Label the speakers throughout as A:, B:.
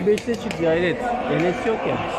A: İlk 5'te çıktı hayret. Enes yok ya.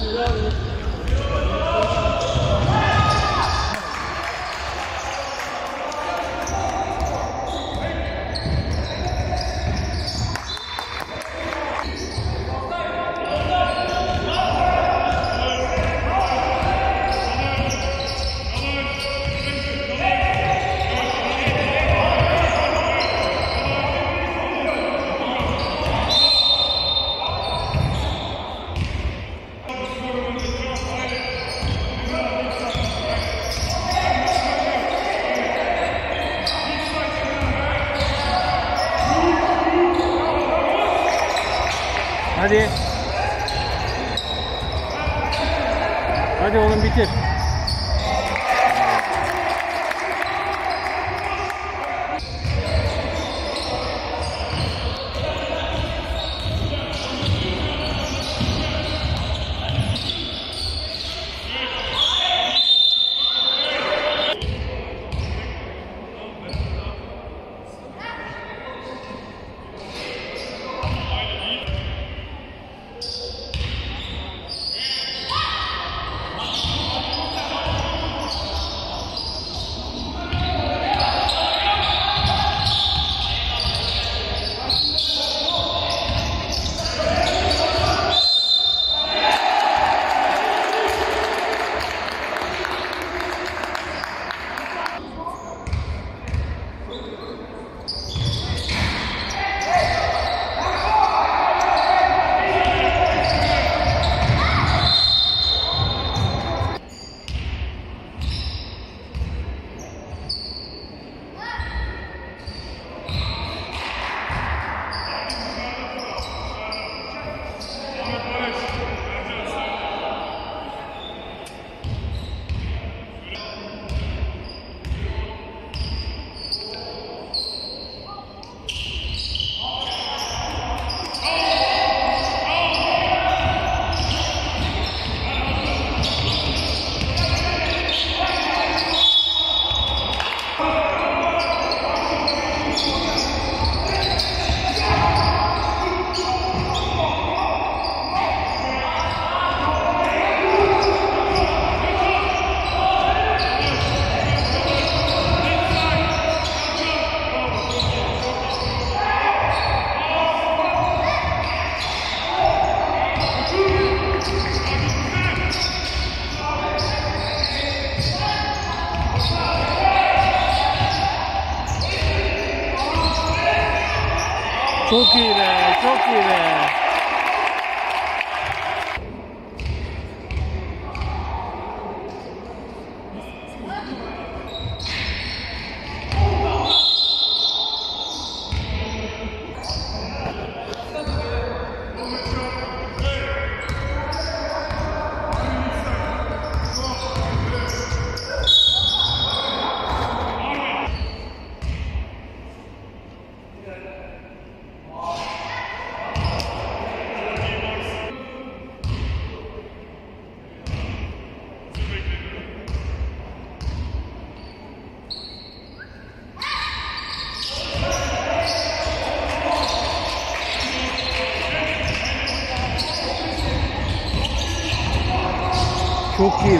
A: Hadi.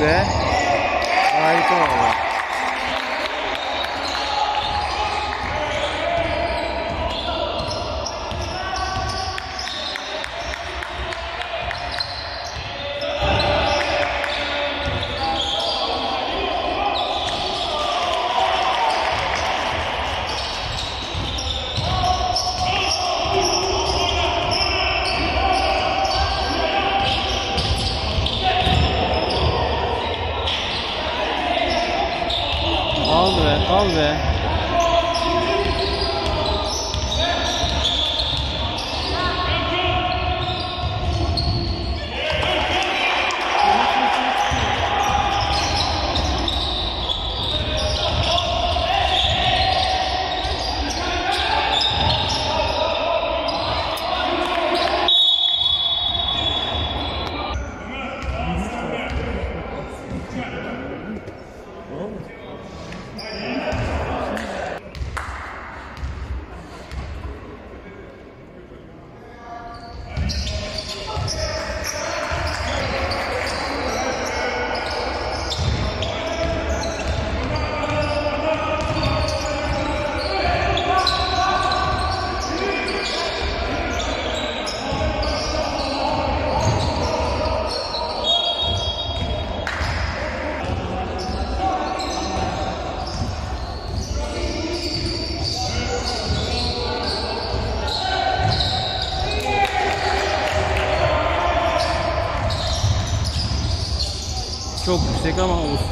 A: né? Come on.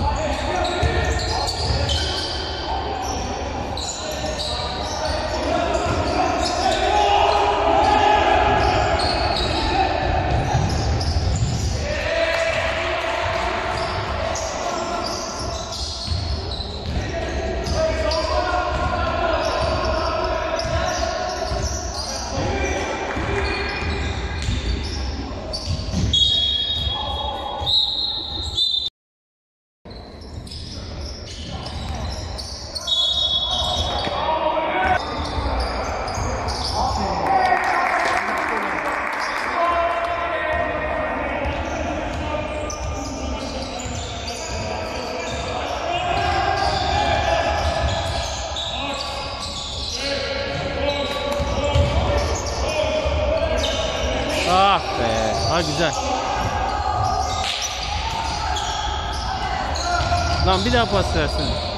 A: Ha güzel. Lan bir daha pas versene.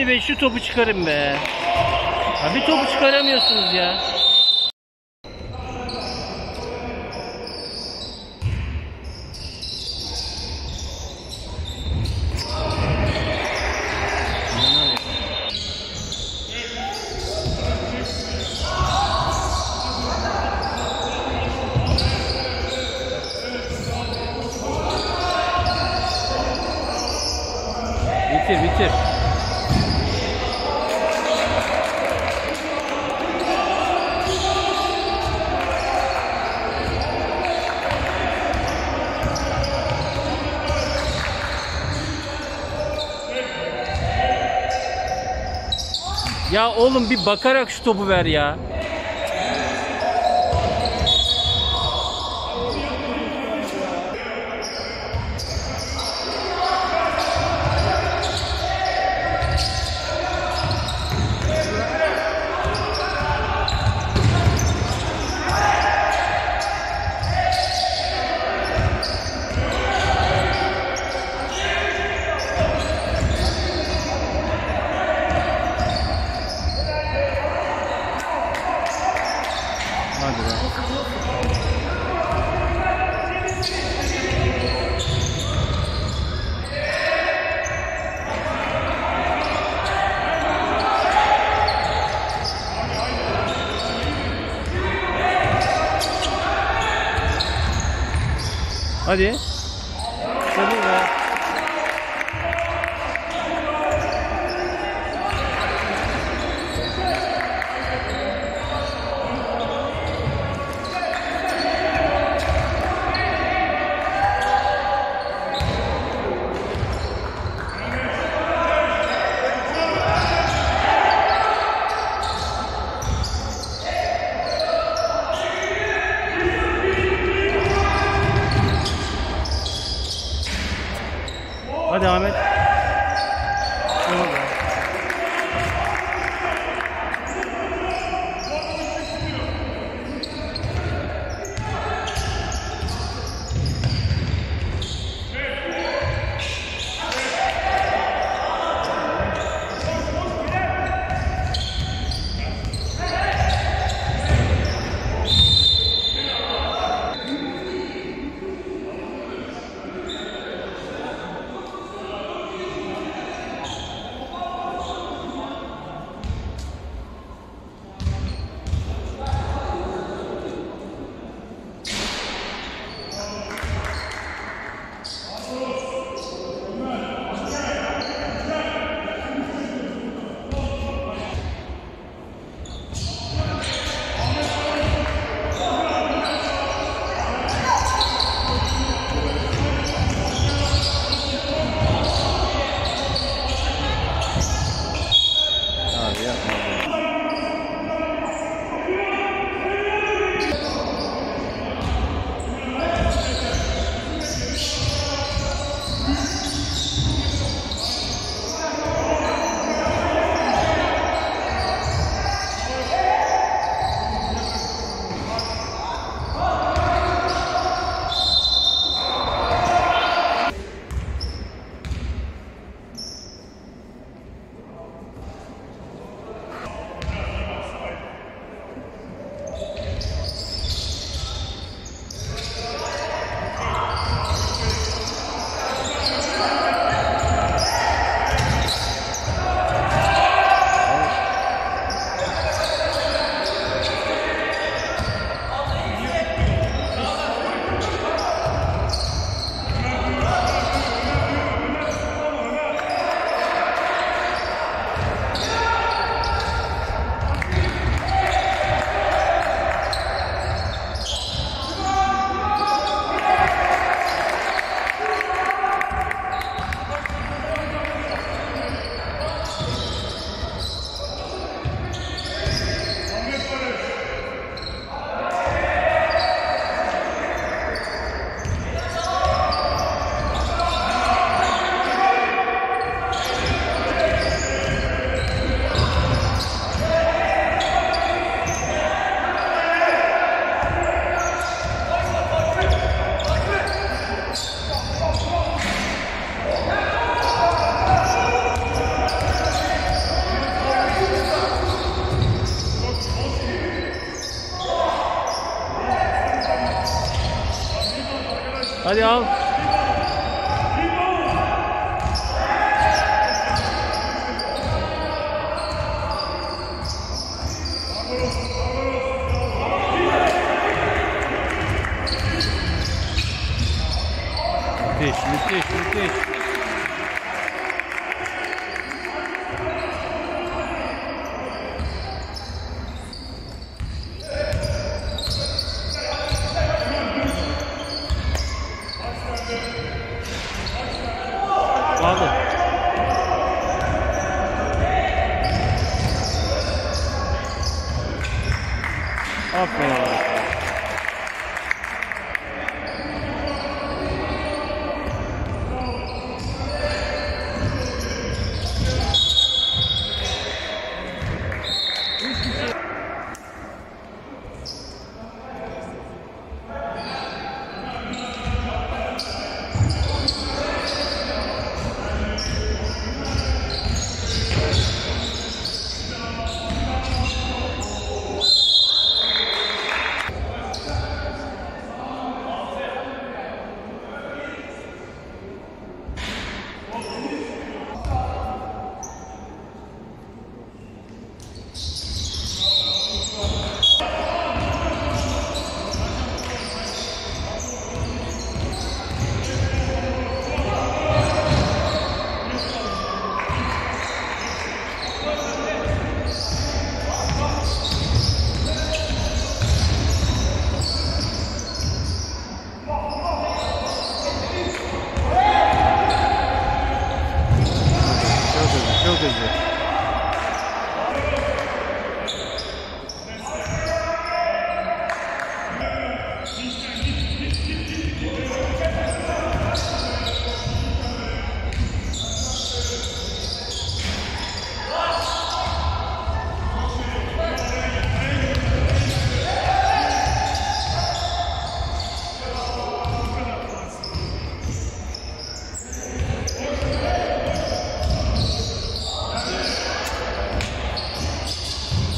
A: Hadi be şu topu çıkarın be. Ha bir topu çıkaramıyorsunuz ya. Oğlum bir bakarak şu topu ver ya. Hadi be. Hadi.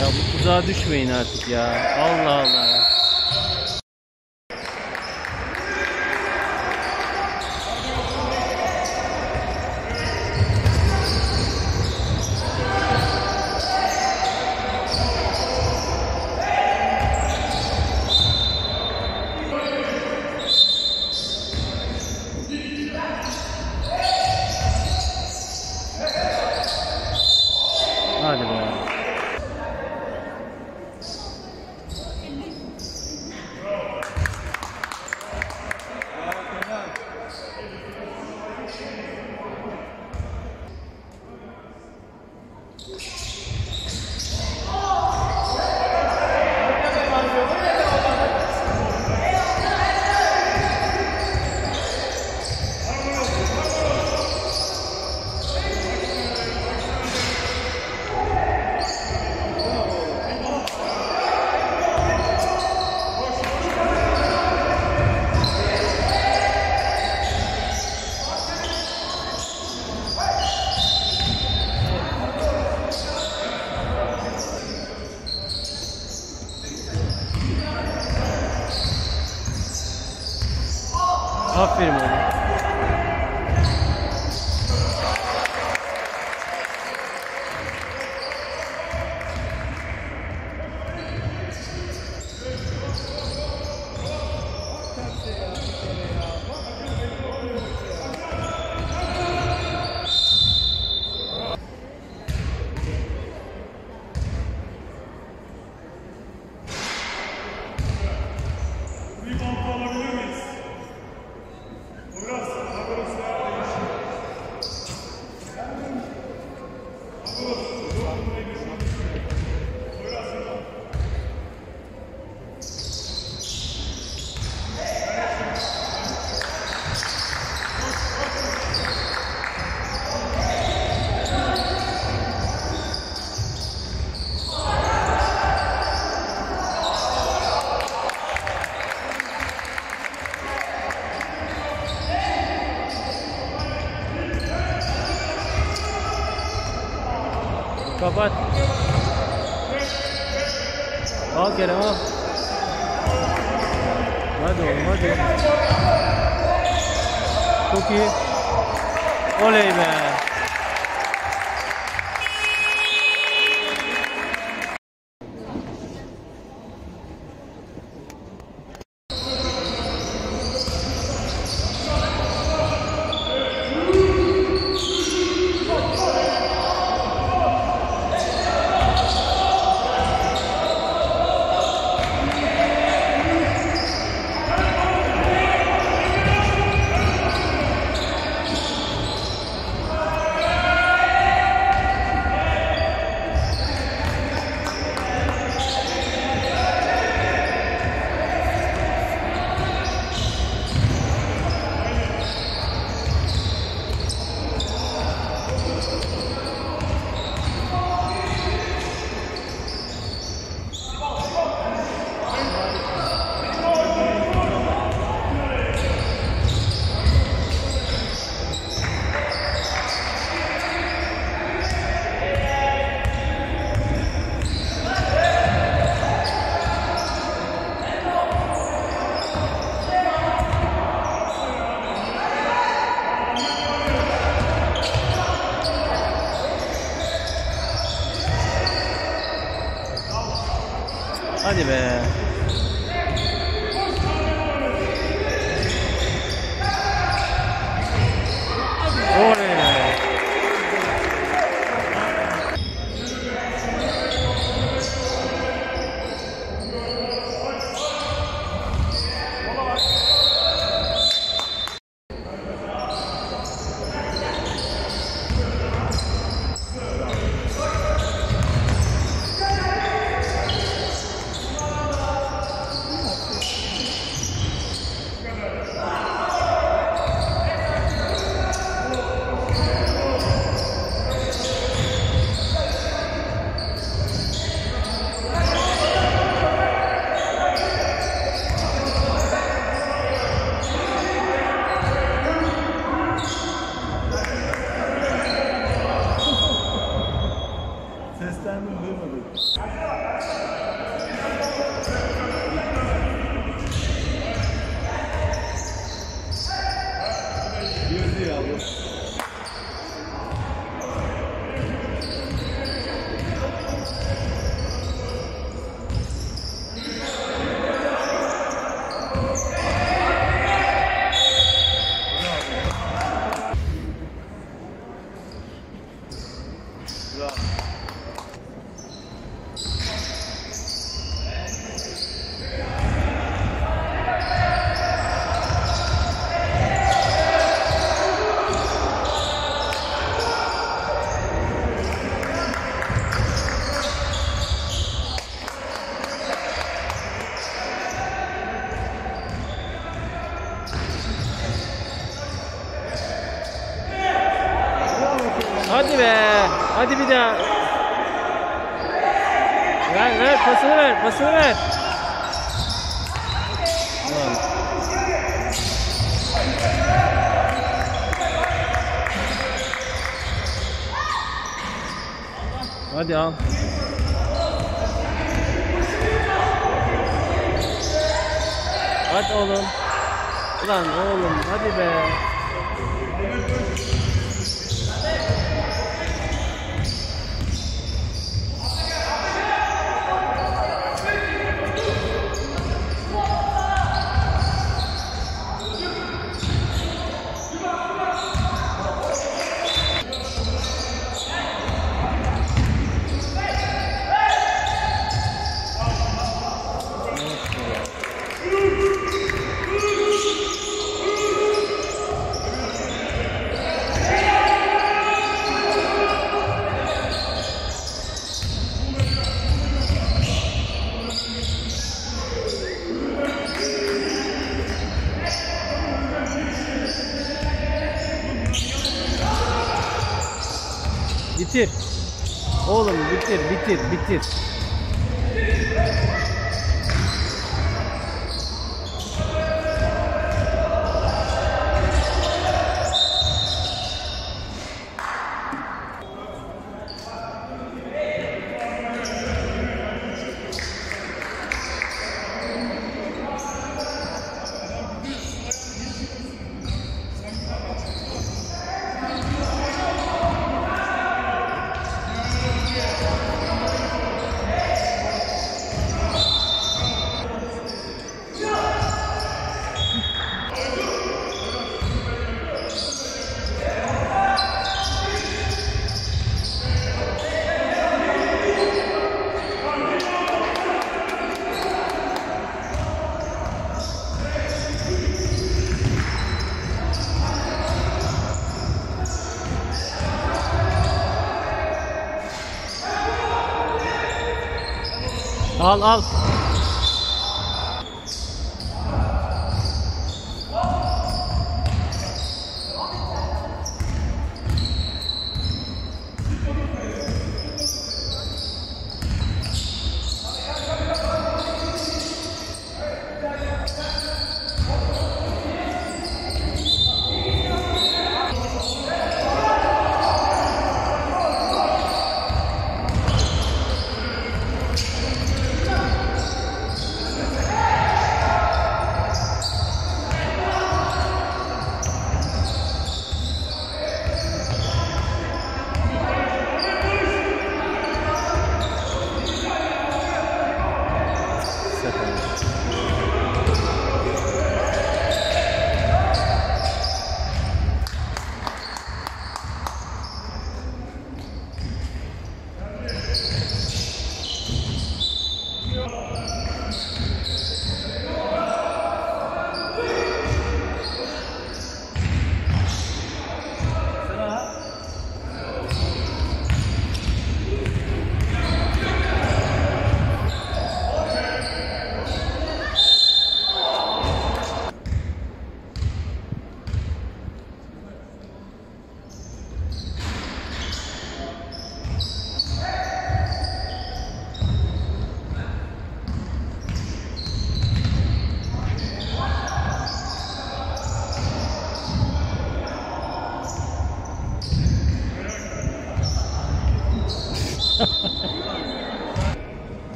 A: Ya bu tuzağa düşmeyin artık ya. Allah Allah Ашхабад oğlum hadi be. Oğlum bitir, bitir, bitir.
B: all out.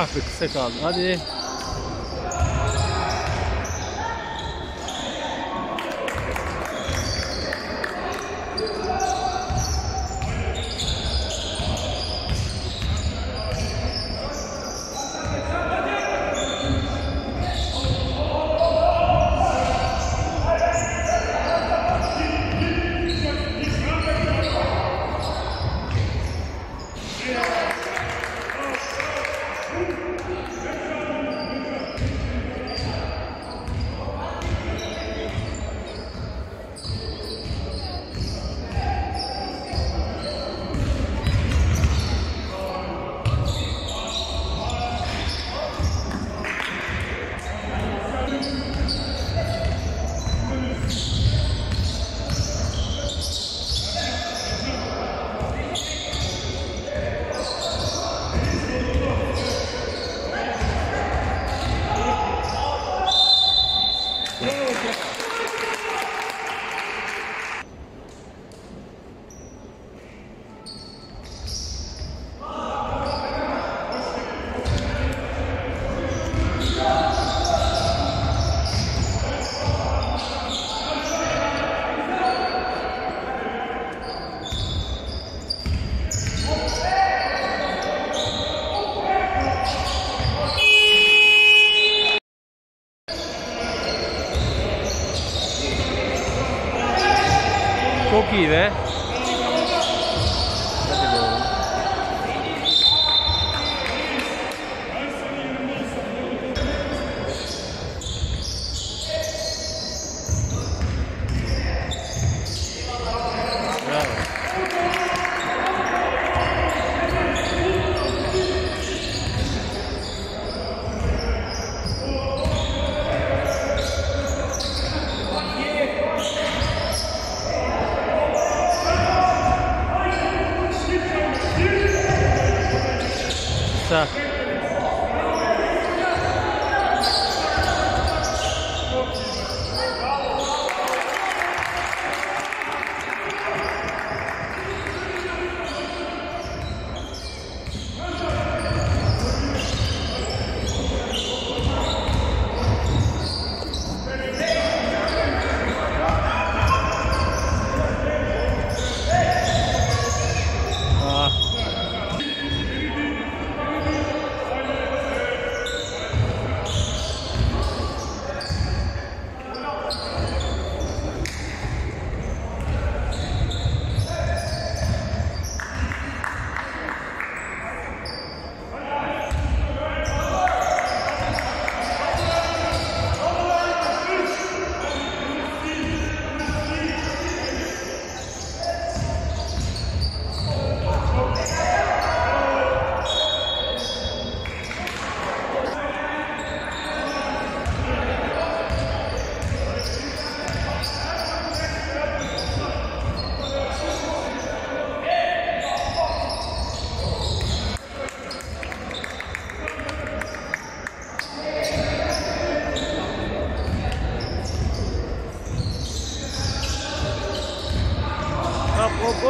A: Ah be kısa kaldı. Hadi.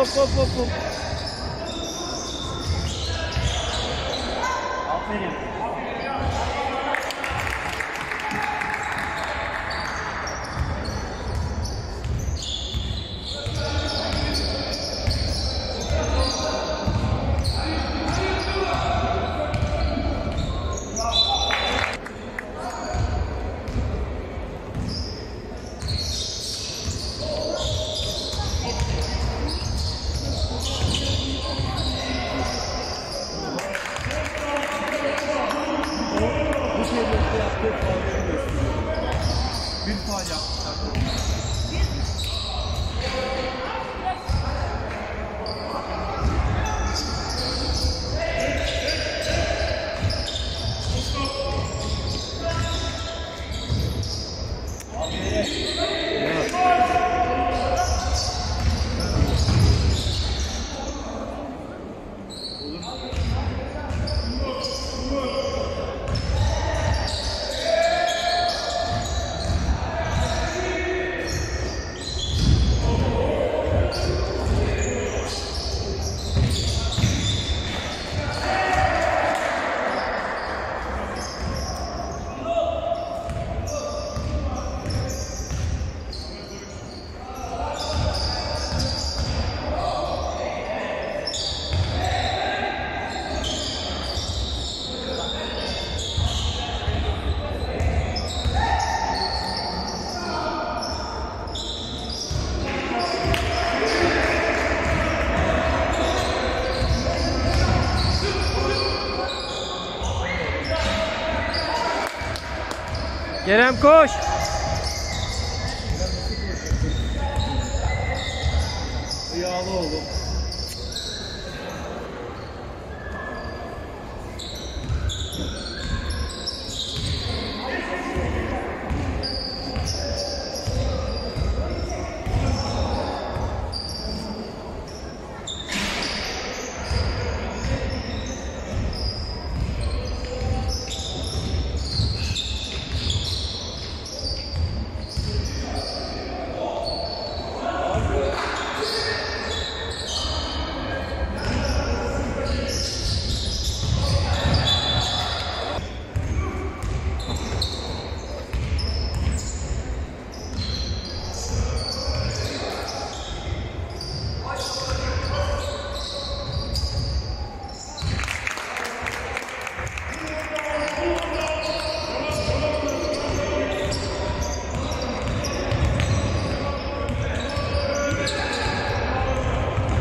B: po, po,
A: Kerem koş.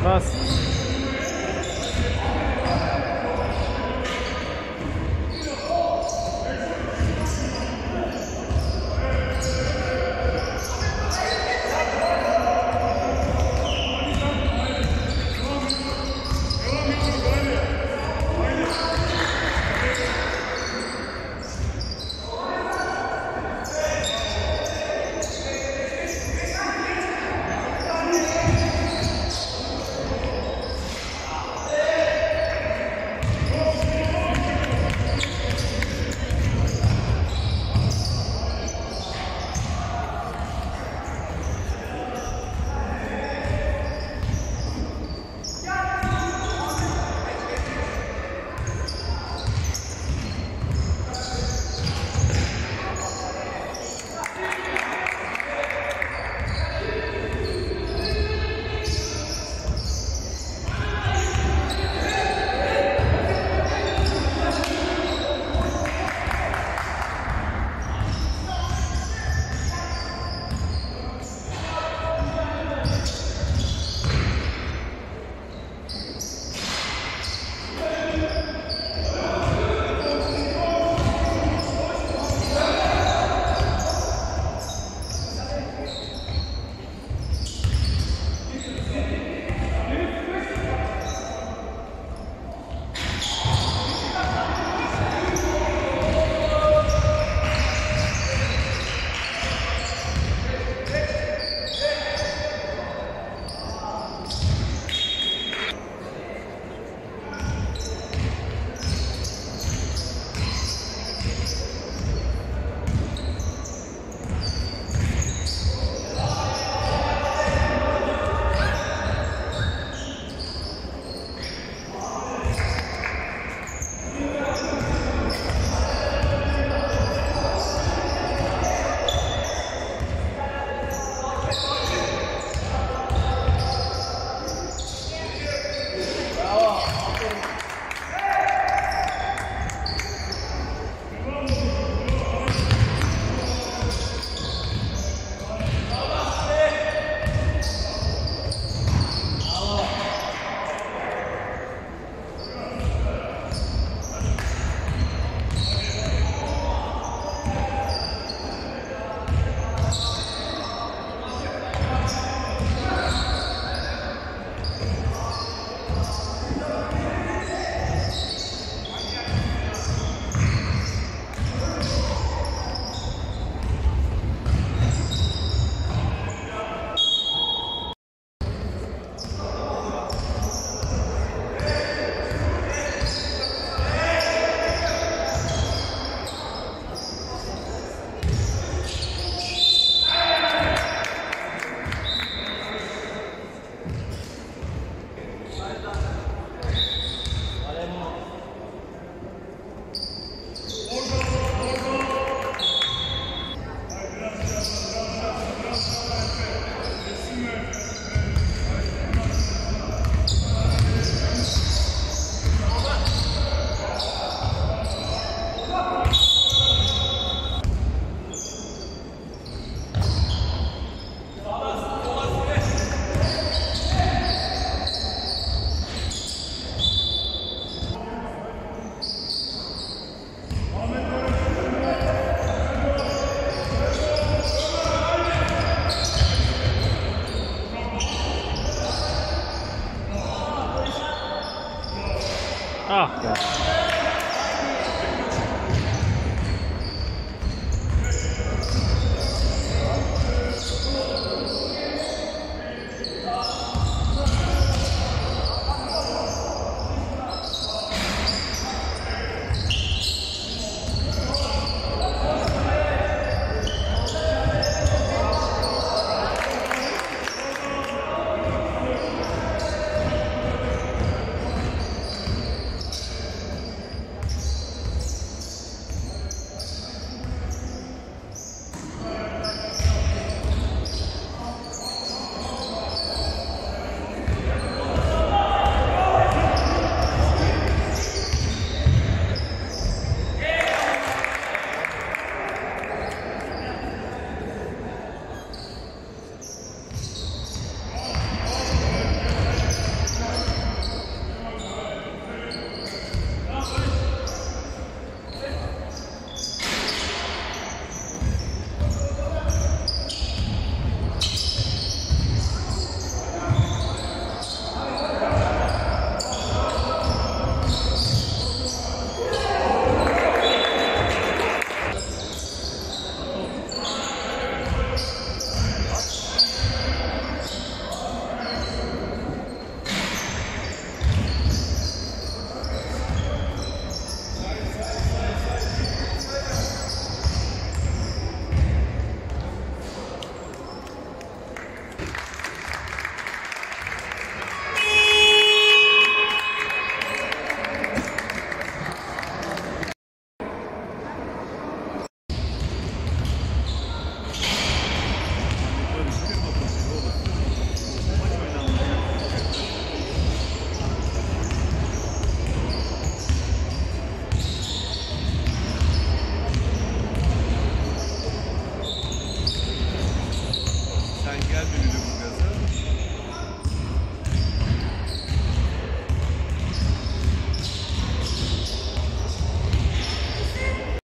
B: ます。